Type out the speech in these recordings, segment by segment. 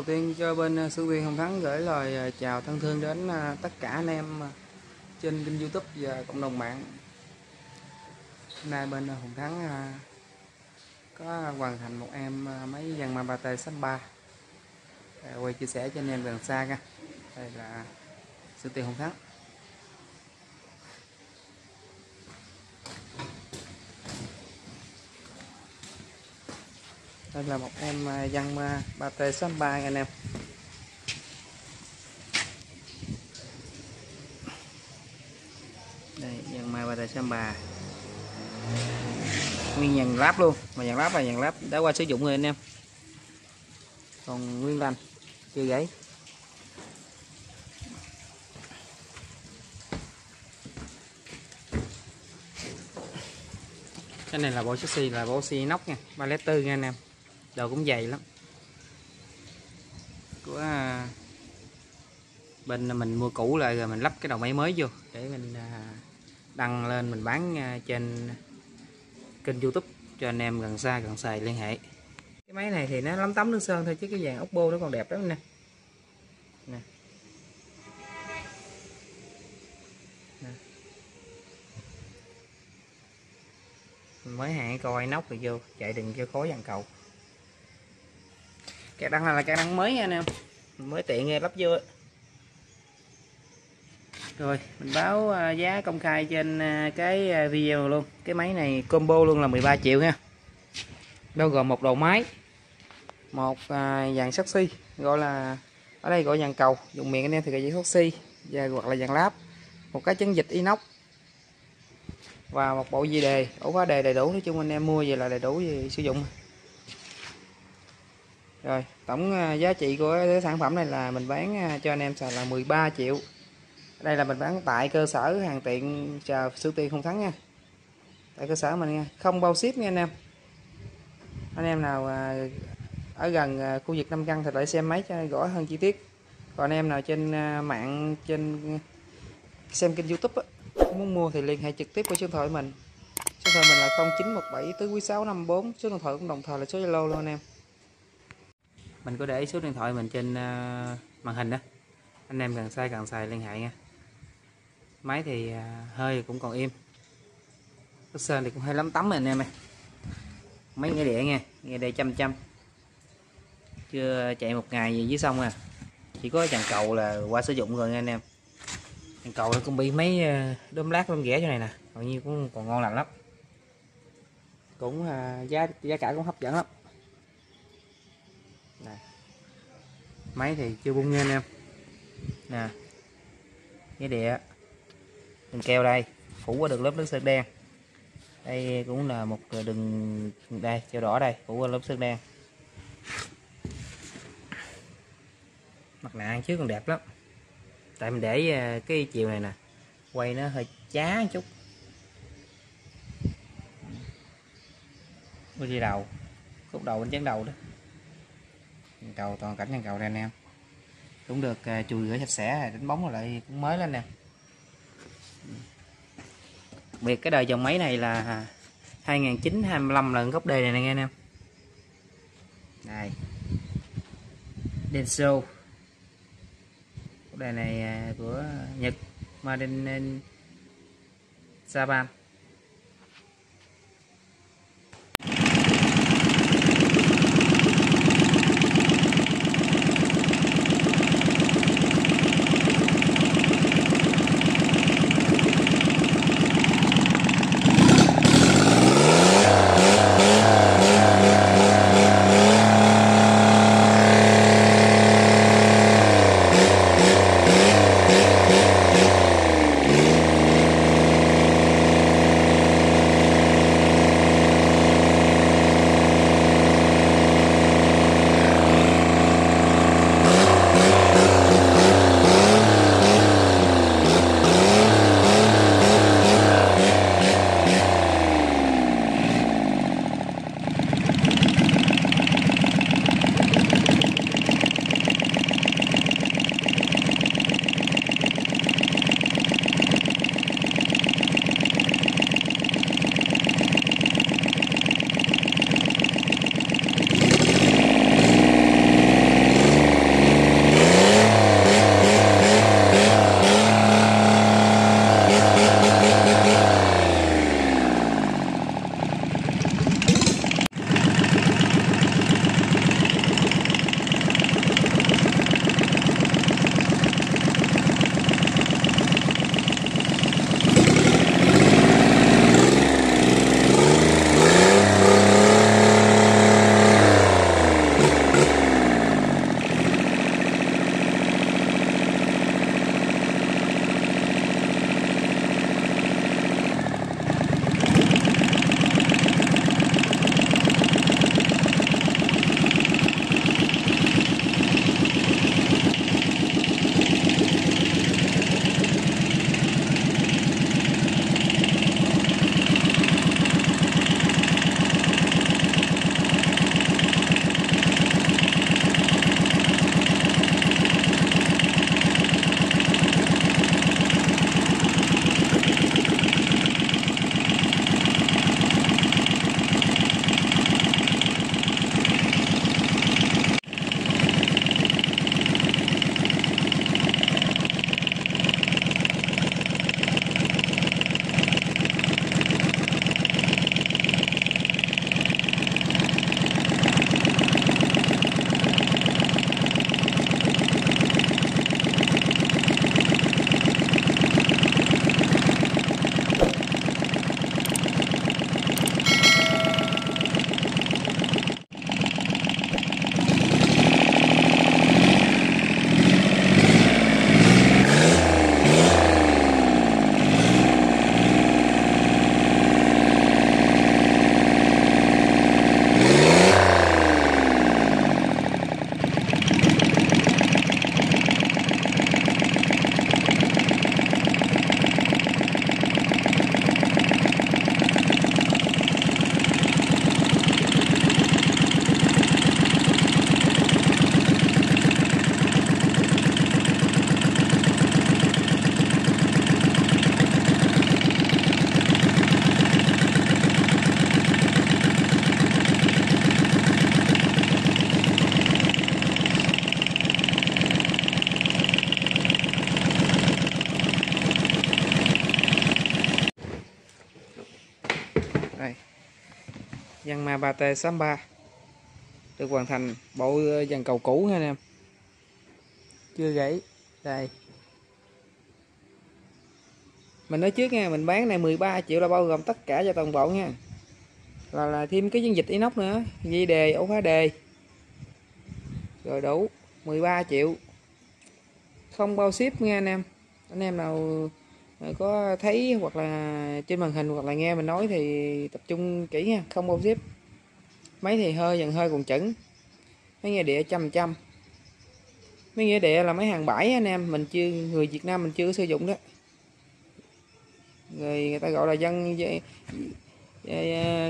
đầu tiên cho bên ờ, Sư Viên Hồng Thắng gửi lời ờ, chào thân thương đến ờ, tất cả anh em trên kênh YouTube và cộng đồng mạng. Hôm nay bên Hồng Thắng có hoàn thành một em máy dàn ma ba tê Samba. Ờ, Quay chia sẻ cho anh em gần xa nha. Đây là Sư Tiền Hồng Thắng. Đây là một em ờ, dàn ma ba anh em. đây dàn mai 3T63 nguyên dàn láp luôn mà dàn láp là dàn láp đã qua sử dụng rồi anh em. Còn nguyên lành chưa gãy. Cái này là bộ chassis là bộ xi nóc nha ba lét tư nha anh em đồ cũng dày lắm. Của à, bên mình mua cũ lại rồi mình lắp cái đầu máy mới vô để mình à, đăng lên mình bán à, trên kênh youtube cho anh em gần xa gần xài liên hệ. Cái máy này thì nó lắm tấm nước sơn thôi chứ cái dàn Oppo nó còn đẹp lắm nè. Mới hạn coi nóc rồi vô chạy đừng cho khói dàn cầu cái đăng này là cái đăng mới nha anh em mới tiện nghe lắp vô. Rồi, mình báo à, giá công khai trên à, cái à, video luôn. Cái máy này combo luôn là 13 triệu nha. Bao gồm một đầu máy, một dàn saxi, gọi là ở đây gọi dàn cầu, dùng miệng anh em thì gọi dàn saxi và hoặc là dàn láp, một cái chấn dịch inox và một bộ dây đề, ổ khóa đề đầy đủ. Nói chung anh em mua về là đầy đủ về sử dụng. Rồi, tổng à, giá trị của cái sản phẩm này là mình bán à, cho anh em xài là 13 triệu. Đây là mình bán tại cơ sở hàng tiện chờ siêu tiền không thắng nha. Tại cơ sở mình nha không bao ship nha anh em. Anh em nào à, ở gần khu vực Nam Căn thì lại xem máy cho rõ hơn chi tiết. Còn anh em nào trên mạng trên xem kênh YouTube á, muốn mua thì liên hệ trực tiếp với số điện thoại mình. Số điện thoại mình là 0917 tứ quý 654 số điện thoại cũng đồng thời là số Zalo luôn anh em mình có để số điện thoại mình trên ờ, màn hình đó. Anh em cần sai cần xài liên hệ nha. Máy thì ờ, hơi cũng còn im. Cái sơn thì cũng hơi lắm tắm rồi anh em ơi. Máy nghe điện nha, nghe đây trăm trăm chưa chạy một ngày gì dưới sông à. Chỉ có chàng cầu là qua sử dụng rồi nha anh em. Chàng cầu nó cũng bị mấy ờ, đốm lát đốm ghẻ chỗ này nè. Hầu như cũng còn ngon lành lắm. Cũng giá giá cả cũng hấp dẫn lắm. Đây. máy thì chưa bung nha anh em. Nè. Cái đĩa. Mình keo đây. Phủ qua được lớp nước sơn đen. Đây cũng là một đường, đây treo đỏ đây. Phủ qua lớp sơn đen. Mặt nạ trước còn đẹp lắm. Tại mình để à, cái chiều này nè. Quay nó hơi chá chút. Có đi đầu. Khúc đầu bên chán đầu đó. Cầu toàn cảnh nhân cầu đây anh em. Cũng được à, chùi rửa sạch sẽ, đánh bóng lại cũng mới lên nè. Biệt cái đời dòng máy này là 2925 lần gốc đề này nè, nghe anh em. Này Denso gốc đề này à, của Nhật Made Saban Yanma 3T63 được hoàn thành bộ dàn cầu cũ nha anh em. Chưa gãy đây. Mình nói trước nha mình bán này 13 triệu là bao gồm tất cả cho toàn bộ nha. Là, là thêm cái chiến dịch inox nữa dây đề ổ khóa đề. Rồi đủ 13 triệu. Không bao ship nha anh em. Anh em nào có thấy hoặc là trên màn hình hoặc là nghe mình nói thì tập trung kỹ nha, không bao ship máy thì hơi, dần hơi còn chẩn máy nghe địa trăm trăm máy nghe địa là máy hàng bãi anh em, mình chưa, người Việt Nam mình chưa sử dụng đó. Người người ta gọi là dân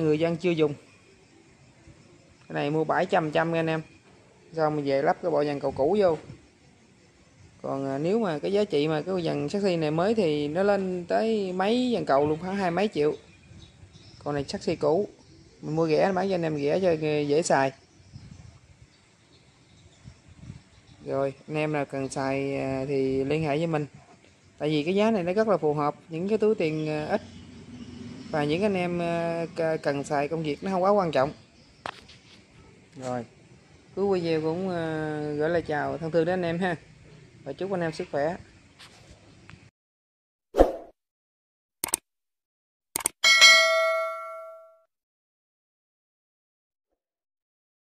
người dân chưa dùng. Cái này mua bãi trăm trăm anh em. Sau mình về lắp cái bộ dàn cầu cũ vô còn à, nếu mà cái giá trị mà cái dàn taxi này mới thì nó lên tới mấy dàn cầu luôn, khoảng hai mấy triệu. Còn này taxi cũ. Mình mua rẻ bán cho anh em rẻ cho dễ xài. Rồi, anh em nào cần xài à, thì liên hệ với mình. Tại vì cái giá này nó rất là phù hợp những cái túi tiền à, ít. Và những anh em cần xài công việc nó không quá quan trọng. Rồi cuối video cũng gửi lời chào thân thương đến anh em ha và chúc anh em sức khỏe.